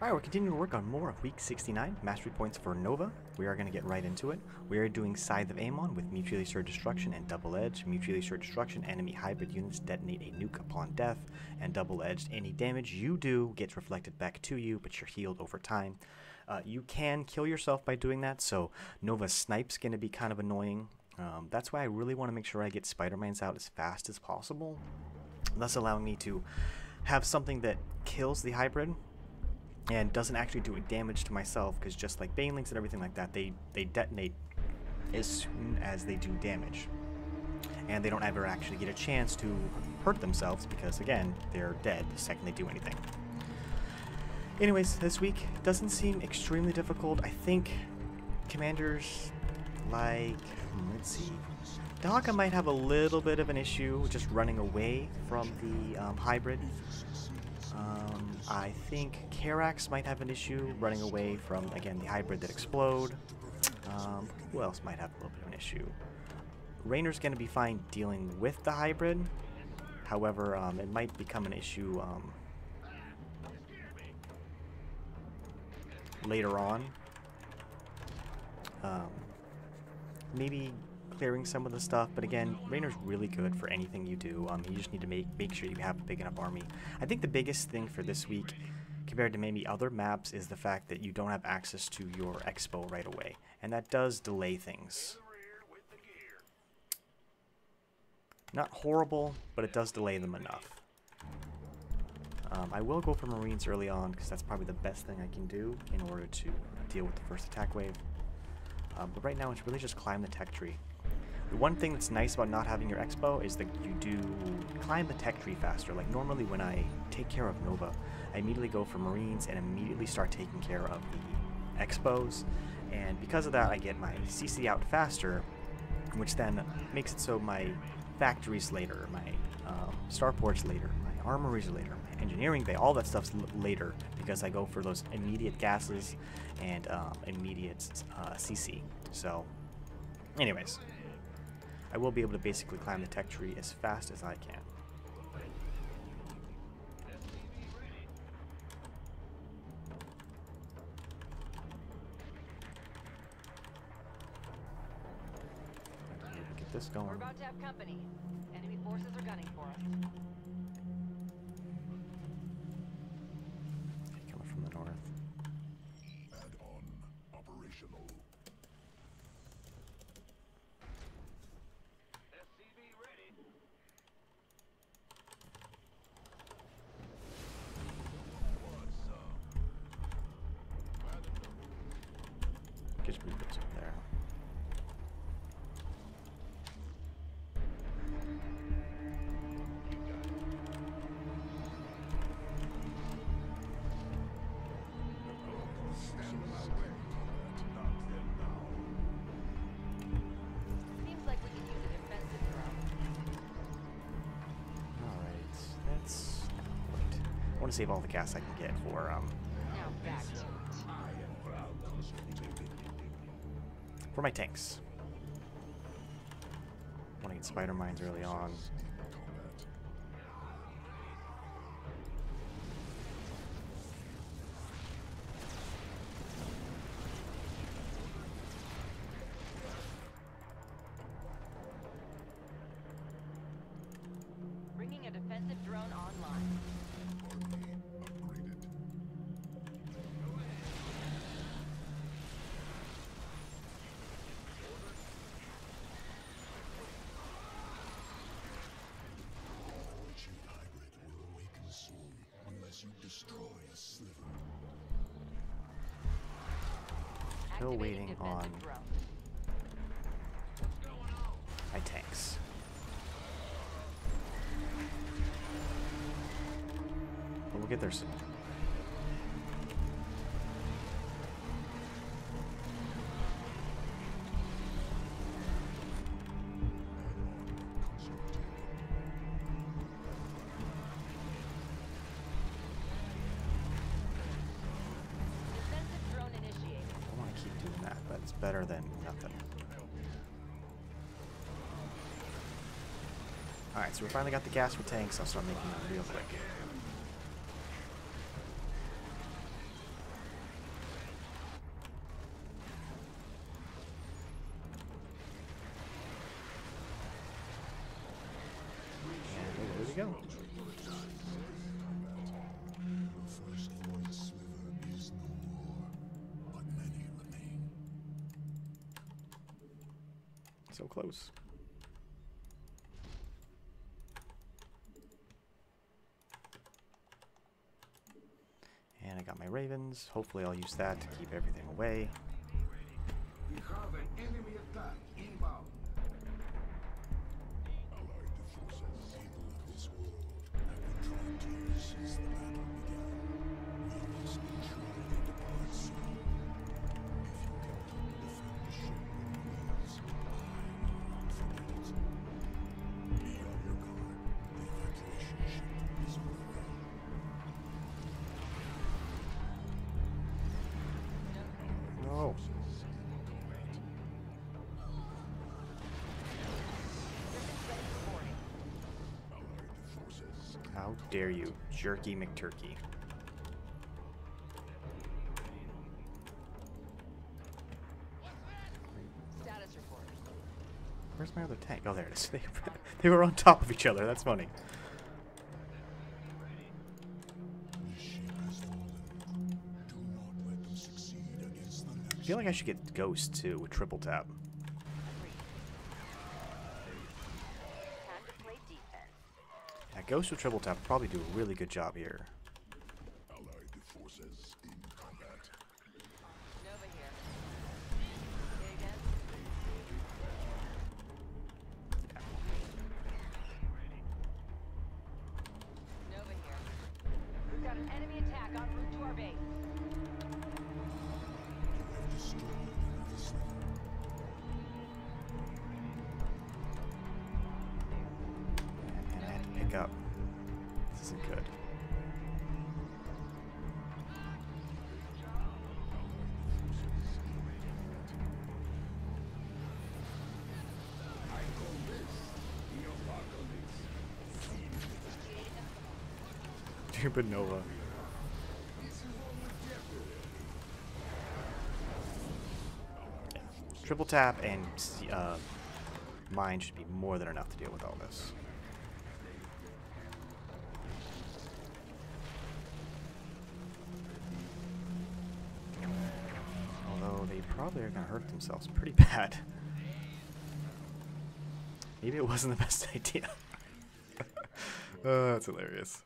Alright, we're continuing to work on more of Week 69, Mastery Points for Nova. We are going to get right into it. We are doing Scythe of Amon with Mutually Assured Destruction and Double Edge. Mutually Assured Destruction, enemy hybrid units detonate a nuke upon death, and Double Edged, any damage you do gets reflected back to you, but you're healed over time. Uh, you can kill yourself by doing that, so Nova Snipe's going to be kind of annoying. Um, that's why I really want to make sure I get Spider-Mines out as fast as possible, thus allowing me to have something that kills the hybrid and doesn't actually do damage to myself because just like banelings and everything like that, they, they detonate as soon as they do damage. And they don't ever actually get a chance to hurt themselves because, again, they're dead the second they do anything. Anyways, this week doesn't seem extremely difficult. I think commanders like, let's see, Dahaka might have a little bit of an issue just running away from the um, hybrid. I think Karax might have an issue running away from, again, the hybrid that explode. Um, who else might have a little bit of an issue? Raynor's going to be fine dealing with the hybrid. However, um, it might become an issue um, later on. Um, maybe clearing some of the stuff, but again, Raynor's really good for anything you do. Um, you just need to make, make sure you have a big enough army. I think the biggest thing for this week, compared to maybe other maps, is the fact that you don't have access to your expo right away, and that does delay things. Not horrible, but it does delay them enough. Um, I will go for Marines early on, because that's probably the best thing I can do in order to deal with the first attack wave. Um, but right now, it's really just climb the tech tree. The one thing that's nice about not having your expo is that you do climb the tech tree faster. Like normally when I take care of Nova, I immediately go for Marines and immediately start taking care of the expos. And because of that, I get my CC out faster, which then makes it so my factories later, my um, starports later, my armories later, my engineering bay, all that stuff's later because I go for those immediate gases and um, immediate uh, CC. So, anyways, I will be able to basically climb the tech tree as fast as I can. Get this going. We're about to have company. Enemy forces are gunning for us. Get your boots up there. Seems like we can use a defensive drone. Alright, wait. I want to save all the gas I can get for um Now back to it. For my tanks. Want to get spider mines early on. Bringing a defensive drone online. Upgraded. Cheat hybrid will awaken soon unless you destroy a sliver. Still waiting on my tanks. But we'll get there soon. So we finally got the gas for tanks. I'll start making them real quick. so close. Hopefully I'll use that to keep everything away. How dare you, Jerky McTurkey. Where's my other tank? Oh, there it is. They, they were on top of each other. That's funny. this ship has fallen. Do not let them succeed against the I feel like I should get Ghost too with triple tap. Agreed. Time to play defense. Yeah, Ghost with triple tap would probably do a really good job here. Allied forces in combat. Nova here. Say? Nova here. We've got an enemy attack en route Pick up. This isn't good. Stupid Nova. Triple tap and uh, mine should be more than enough to deal with all this. Although they probably are going to hurt themselves pretty bad. Maybe it wasn't the best idea. oh, that's hilarious.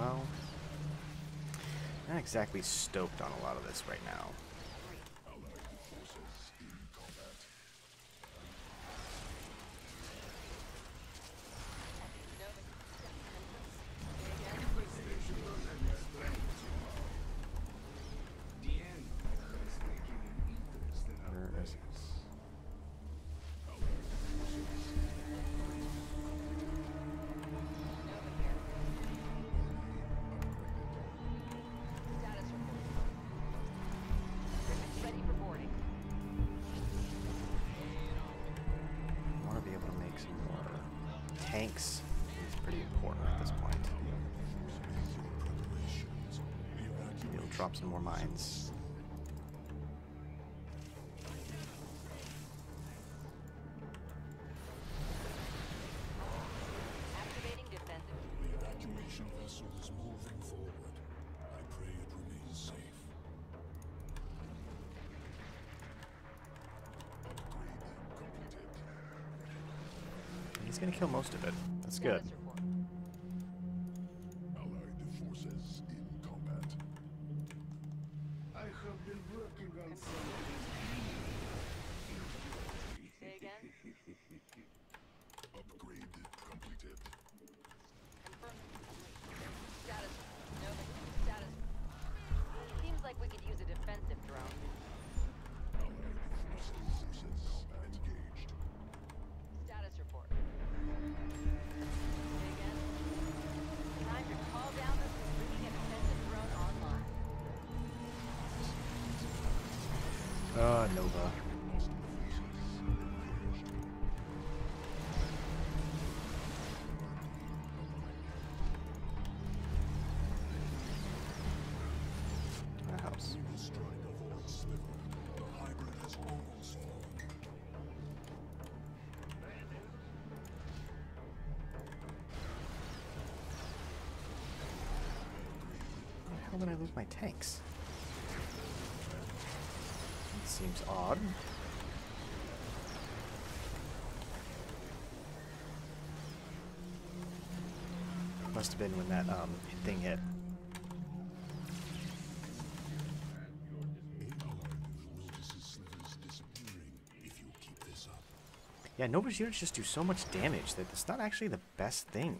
Well. Not exactly stoked on a lot of this right now. Tanks. Is pretty important at this point. To drop some more mines. Most of it. That's good. Status. Report. The hell did I lose my tanks? Seems odd. Must have been when that um, thing hit. Yeah, Nova's units just do so much damage that it's not actually the best thing.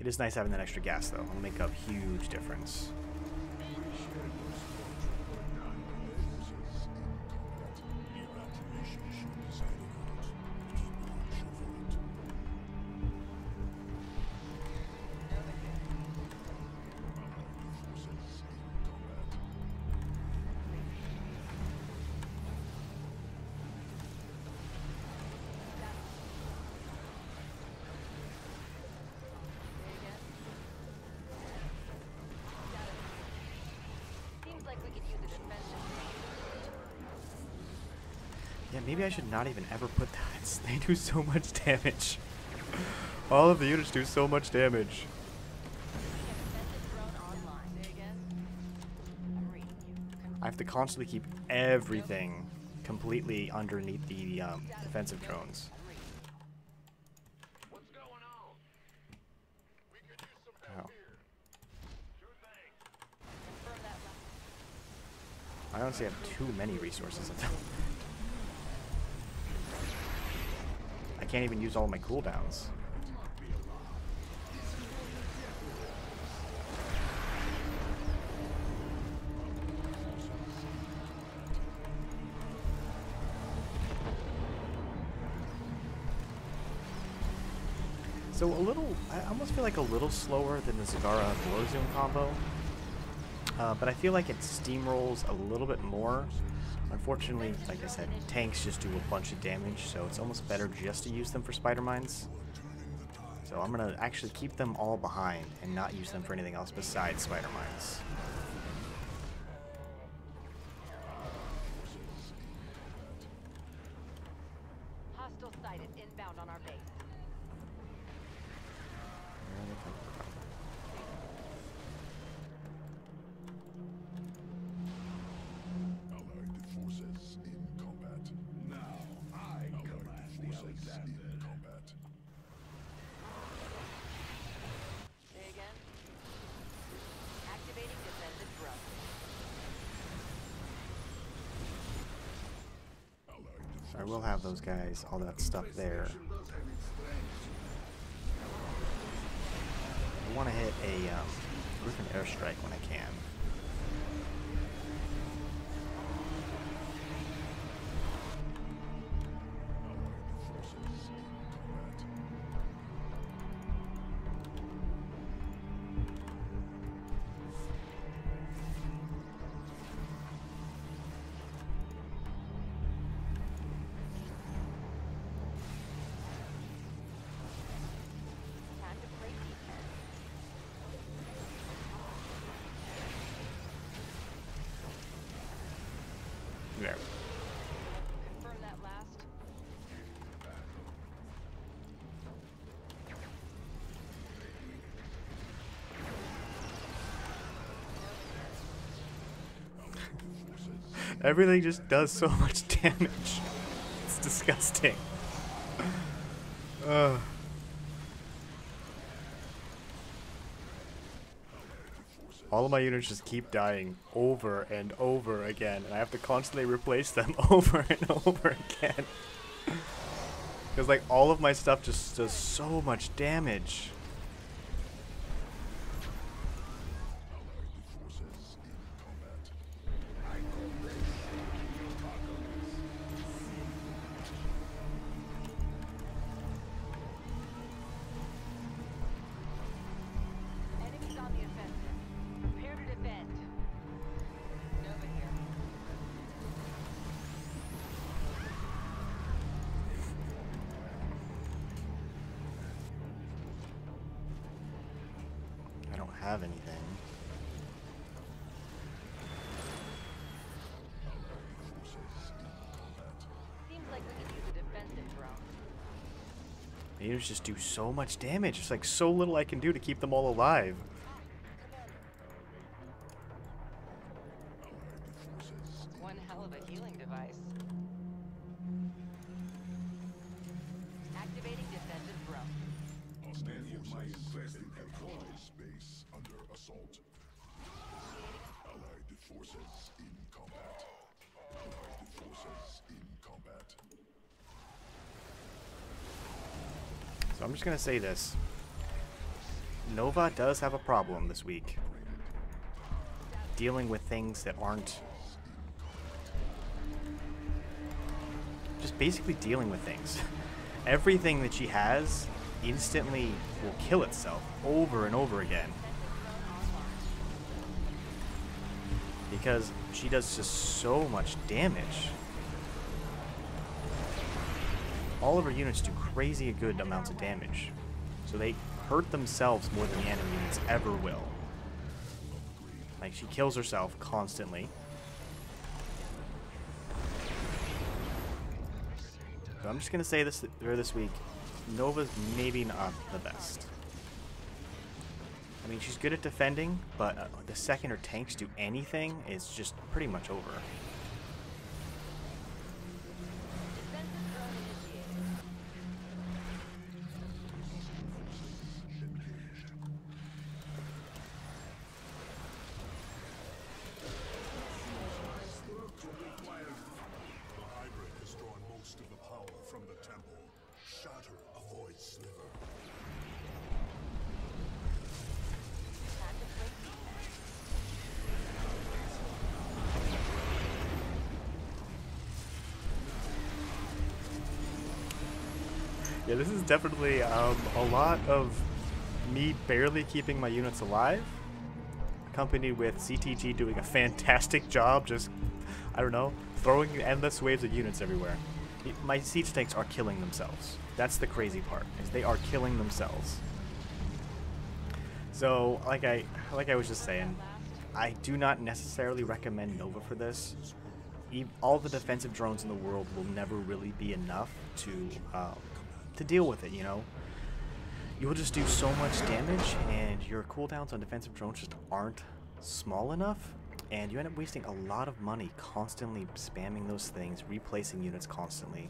It is nice having that extra gas, though. It'll make a huge difference. Yeah, maybe I should not even ever put that. They do so much damage. All of the units do so much damage. I have to constantly keep everything completely underneath the um, defensive drones. I'm reading you. What's going on? We could use some Ow. help here. Sure thing. Confirm that last. I honestly have too many resources of them. I can't even use all my cooldowns. So a little, I almost feel like a little slower than the Zagara Warzone combo. Uh, but I feel like it steamrolls a little bit more. Unfortunately, like I said, tanks just do a bunch of damage, so it's almost better just to use them for spider mines. So I'm gonna actually keep them all behind and not use them for anything else besides spider mines. Will have those guys, all that stuff there. I want to hit a um, Griffin airstrike when I No. Confirm that last. Everything just does so much damage. It's disgusting. Ugh. All of my units just keep dying over and over again, and I have to constantly replace them over and over again. Because, like, all of my stuff just does so much damage. Have anything. Forces in combat. Seems like we could use a defensive drone. Just do so much damage. It's like so little I can do to keep them all alive. Allied forces in One hell of a healing device. Activating. Many of my impressive Allied base under assault. Allied forces in combat. Allied forces in combat. So I'm just gonna say this. Nova does have a problem this week. Dealing with things that aren't just basically dealing with things. Everything that she has instantly will kill itself over and over again. Because she does just so much damage. All of her units do crazy good amounts of damage. So they hurt themselves more than the enemy units ever will. Like she kills herself constantly. So I'm just gonna say this for this week. Nova's maybe not the best. I mean, she's good at defending, but uh, the second her tanks do anything, it's just pretty much over. Defensive drone initiated. The hybrid has drawn most of the power from the temple. Shatter a void sliver. Tactics break Yeah, this is definitely um, a lot of me barely keeping my units alive, accompanied with CTG doing a fantastic job just, I don't know, throwing endless waves of units everywhere. My siege tanks are killing themselves. That's the crazy part, is they are killing themselves. So, like I, like I was just saying, I do not necessarily recommend Nova for this. All the defensive drones in the world will never really be enough to um, to deal with it. You know, you will just do so much damage, and your cooldowns on defensive drones just aren't small enough, and you end up wasting a lot of money constantly spamming those things, replacing units constantly.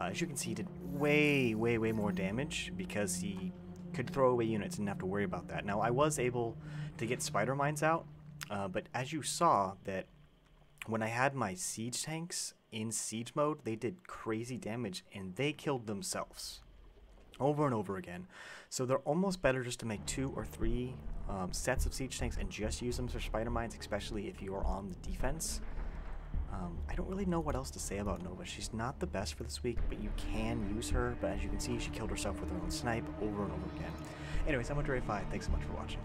Uh, as you can see, he did way, way, way more damage because he could throw away units and have to worry about that. Now, I was able to get spider mines out, uh, but as you saw, that when I had my siege tanks in siege mode, they did crazy damage and they killed themselves over and over again. So they're almost better just to make two or three um, sets of siege tanks and just use them for spider mines, especially if you are on the defense. Um, I don't really know what else to say about Nova. She's not the best for this week, but you can use her. But as you can see, she killed herself with her own snipe over and over again. Anyways, I'm HunterAFI. Thanks so much for watching.